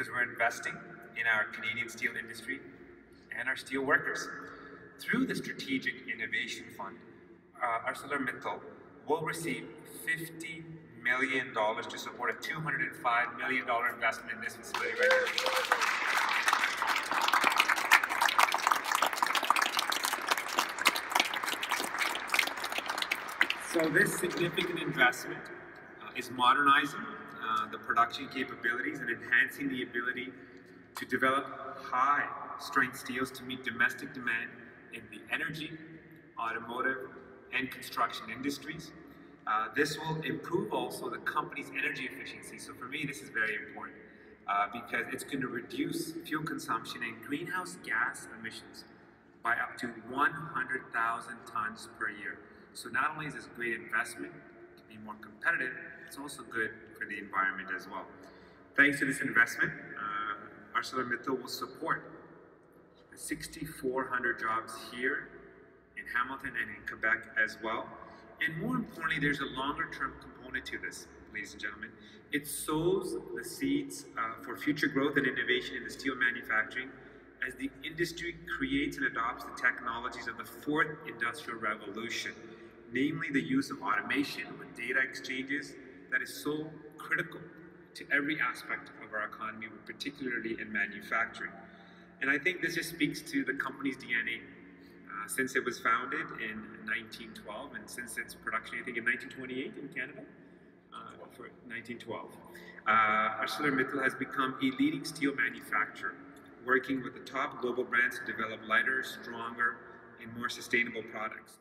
because we're investing in our Canadian steel industry and our steel workers. Through the Strategic Innovation Fund, uh, ArcelorMittal will receive $50 million to support a $205 million investment in this facility right now. So this significant investment uh, is modernizing the production capabilities and enhancing the ability to develop high strength steels to meet domestic demand in the energy, automotive, and construction industries. Uh, this will improve also the company's energy efficiency. So for me, this is very important uh, because it's going to reduce fuel consumption and greenhouse gas emissions by up to 100,000 tons per year. So not only is this a great investment be more competitive, it's also good for the environment as well. Thanks to this investment, uh, ArcelorMittal will support the 6,400 jobs here in Hamilton and in Quebec as well. And more importantly, there's a longer term component to this, ladies and gentlemen. It sows the seeds uh, for future growth and innovation in the steel manufacturing as the industry creates and adopts the technologies of the fourth industrial revolution namely the use of automation with data exchanges that is so critical to every aspect of our economy, particularly in manufacturing. And I think this just speaks to the company's DNA. Uh, since it was founded in 1912 and since its production, I think in 1928 in Canada, uh, for 1912. Uh, ArcelorMittal has become a leading steel manufacturer, working with the top global brands to develop lighter, stronger, and more sustainable products.